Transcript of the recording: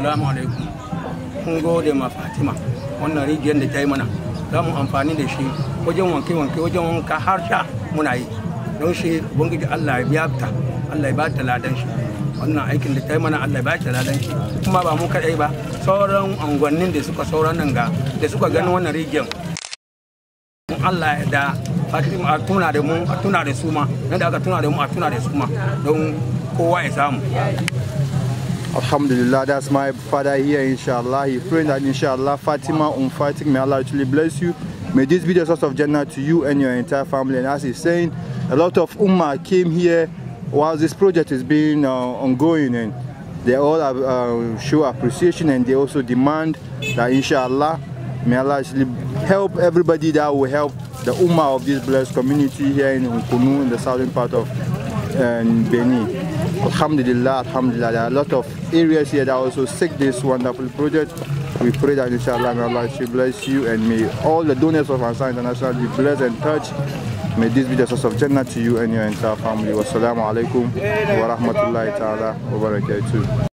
assalamu alaikum. Mun gode ma fatima. Wannan rijiyar da ta yi mana za mu amfani da shi wajen wanke-wanke wajen wanka har sha muna yi. Don shi ubangiji allah ya biya ta allah ya ba ta ladan shi. Wannan aikin da ta yi mana allah ya ba ta ladan shi. Kuma ba mu kadai ba sauran unguwannin da suka sauran nan ga da suka gani wannan rijiyar. Allah ya da a tuna da mu a tuna da su ma. Yadda aka tuna da mu a tuna da su ma. Don kowa ya samu. Alhamdulillah, that's my father here, inshallah. He prayed that, inshallah, Fatima, um, Fetije, may Allah actually bless you. May this be the source of Jannah to you and your entire family. And as he's saying, a lot of Ummah came here while this project is being uh, ongoing and they all have, uh, show appreciation and they also demand that, inshallah, may Allah actually help everybody that will help the Ummah of this blessed community here in Nkunu, in the southern part of uh, Benin. Alhamdulillah, Alhamdulillah, there are a lot of areas here that also seek this wonderful project. We pray that inshallah may Allah should bless you and may all the donors of Ansar International be blessed and touched. May this be the source of Jannah to you and your entire family. Wassalamu alaikum wa rahmatullahi ta'ala wa barakatuh.